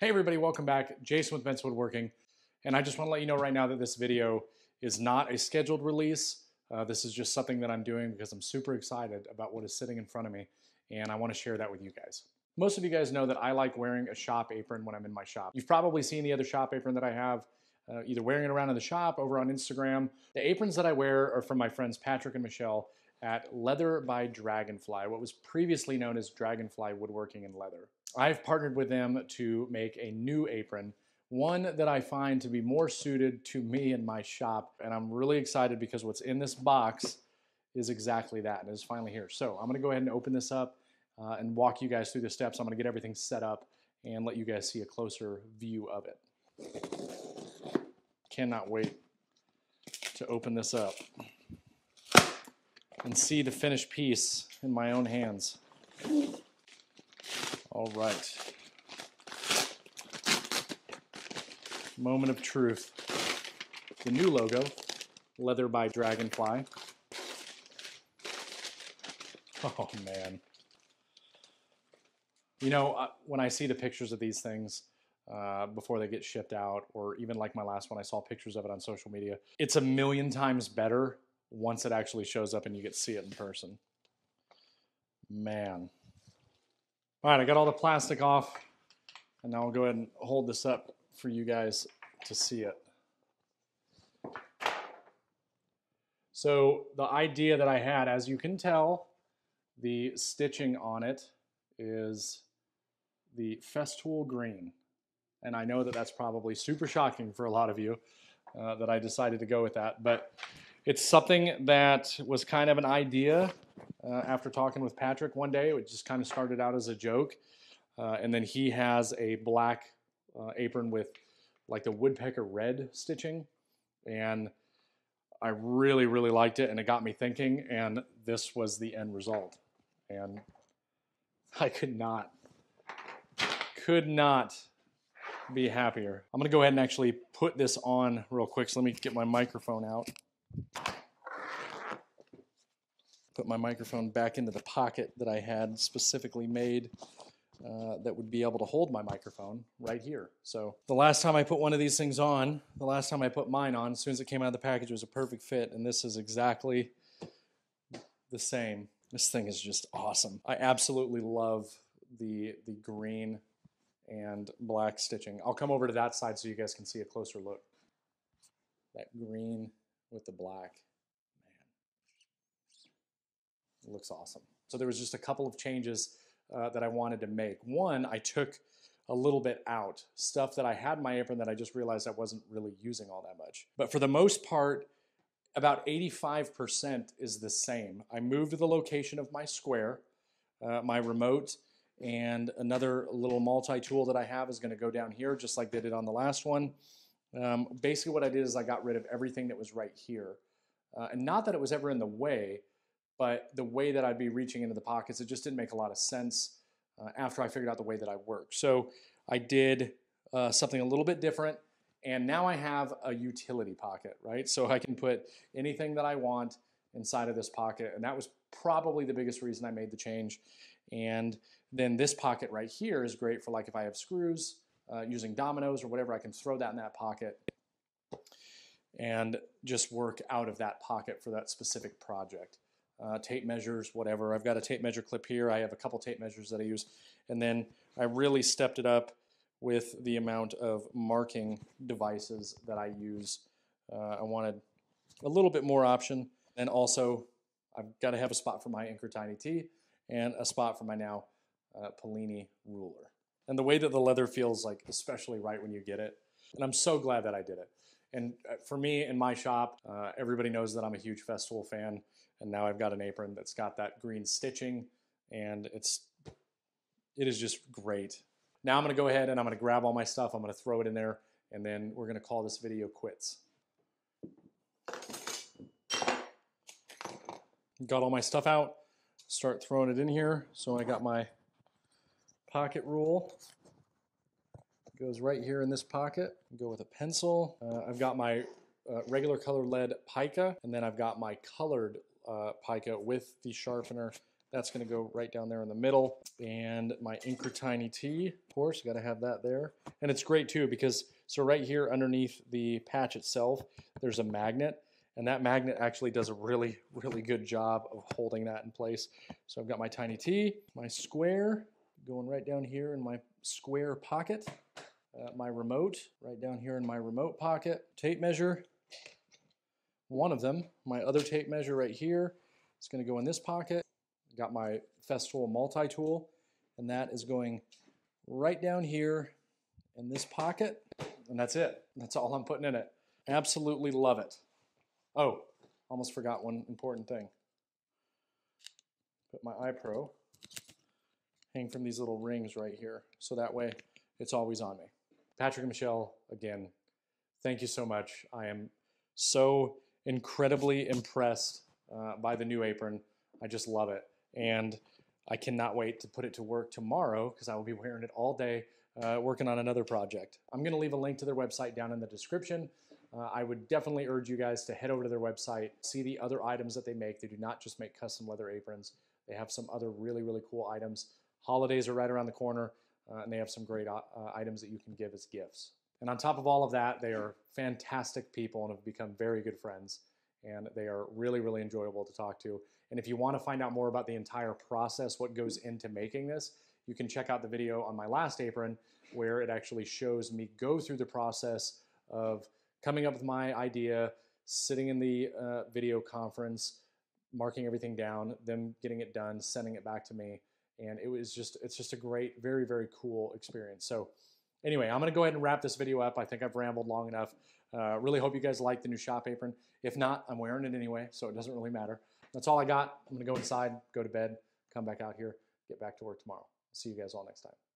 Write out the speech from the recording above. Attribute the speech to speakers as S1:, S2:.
S1: Hey everybody, welcome back. Jason with Bent's Woodworking. And I just want to let you know right now that this video is not a scheduled release. Uh, this is just something that I'm doing because I'm super excited about what is sitting in front of me. And I want to share that with you guys. Most of you guys know that I like wearing a shop apron when I'm in my shop. You've probably seen the other shop apron that I have, uh, either wearing it around in the shop, over on Instagram. The aprons that I wear are from my friends Patrick and Michelle at Leather by Dragonfly, what was previously known as Dragonfly Woodworking and Leather. I've partnered with them to make a new apron, one that I find to be more suited to me and my shop. And I'm really excited because what's in this box is exactly that, and it's finally here. So I'm gonna go ahead and open this up uh, and walk you guys through the steps. I'm gonna get everything set up and let you guys see a closer view of it. Cannot wait to open this up and see the finished piece in my own hands. All right. Moment of truth. The new logo, Leather by Dragonfly. Oh man. You know, uh, when I see the pictures of these things uh, before they get shipped out, or even like my last one, I saw pictures of it on social media, it's a million times better once it actually shows up and you get to see it in person. Man. All right, I got all the plastic off, and now I'll go ahead and hold this up for you guys to see it. So the idea that I had, as you can tell, the stitching on it is the Festool green. And I know that that's probably super shocking for a lot of you uh, that I decided to go with that. But it's something that was kind of an idea uh, after talking with Patrick one day. It just kind of started out as a joke. Uh, and then he has a black uh, apron with like the woodpecker red stitching. And I really, really liked it. And it got me thinking. And this was the end result. And I could not, could not be happier. I'm going to go ahead and actually put this on real quick. So let me get my microphone out. Put my microphone back into the pocket that I had specifically made uh, that would be able to hold my microphone right here. So the last time I put one of these things on, the last time I put mine on, as soon as it came out of the package, it was a perfect fit, and this is exactly the same. This thing is just awesome. I absolutely love the the green and black stitching. I'll come over to that side so you guys can see a closer look. That green with the black. Man, it looks awesome. So there was just a couple of changes uh, that I wanted to make. One, I took a little bit out, stuff that I had in my apron that I just realized I wasn't really using all that much. But for the most part, about 85% is the same. I moved the location of my square, uh, my remote, and another little multi-tool that I have is gonna go down here just like they did on the last one. Um, basically what I did is I got rid of everything that was right here. Uh, and not that it was ever in the way, but the way that I'd be reaching into the pockets, it just didn't make a lot of sense uh, after I figured out the way that I work. So I did uh, something a little bit different, and now I have a utility pocket, right? So I can put anything that I want inside of this pocket, and that was probably the biggest reason I made the change. And then this pocket right here is great for like if I have screws, uh, using dominoes or whatever, I can throw that in that pocket and just work out of that pocket for that specific project. Uh, tape measures, whatever. I've got a tape measure clip here. I have a couple tape measures that I use. And then I really stepped it up with the amount of marking devices that I use. Uh, I wanted a little bit more option. And also, I've got to have a spot for my Incra Tiny T and a spot for my now uh, Polini ruler and the way that the leather feels like especially right when you get it. And I'm so glad that I did it. And uh, for me in my shop, uh, everybody knows that I'm a huge Festool fan, and now I've got an apron that's got that green stitching, and it's it is just great. Now I'm going to go ahead and I'm going to grab all my stuff. I'm going to throw it in there, and then we're going to call this video quits. Got all my stuff out. Start throwing it in here. So I got my pocket rule. Goes right here in this pocket. Go with a pencil. Uh, I've got my uh, regular color lead pica, and then I've got my colored uh, pica with the sharpener That's going to go right down there in the middle. And my Incra Tiny T, of course, got to have that there. And it's great too because, so right here underneath the patch itself, there's a magnet. And that magnet actually does a really, really good job of holding that in place. So I've got my Tiny T, my square going right down here in my square pocket. Uh, my remote right down here in my remote pocket. Tape measure, one of them. My other tape measure right here, it's going to go in this pocket. Got my Festool multi-tool, and that is going right down here in this pocket, and that's it. That's all I'm putting in it. Absolutely love it. Oh, almost forgot one important thing. Put my iPro, hang from these little rings right here, so that way it's always on me. Patrick and Michelle, again, thank you so much. I am so incredibly impressed uh, by the new apron. I just love it. And I cannot wait to put it to work tomorrow because I will be wearing it all day uh, working on another project. I'm going to leave a link to their website down in the description. Uh, I would definitely urge you guys to head over to their website, see the other items that they make. They do not just make custom leather aprons, they have some other really, really cool items. Holidays are right around the corner, uh, and they have some great uh, items that you can give as gifts. And on top of all of that, they are fantastic people and have become very good friends. And they are really, really enjoyable to talk to. And if you want to find out more about the entire process, what goes into making this, you can check out the video on my last apron where it actually shows me go through the process of coming up with my idea, sitting in the uh, video conference, marking everything down, them getting it done, sending it back to me. And it was just, it's just a great, very, very cool experience. So Anyway, I'm going to go ahead and wrap this video up. I think I've rambled long enough. Uh, really hope you guys like the new shop apron. If not, I'm wearing it anyway, so it doesn't really matter. That's all I got. I'm going to go inside, go to bed, come back out here, get back to work tomorrow. See you guys all next time.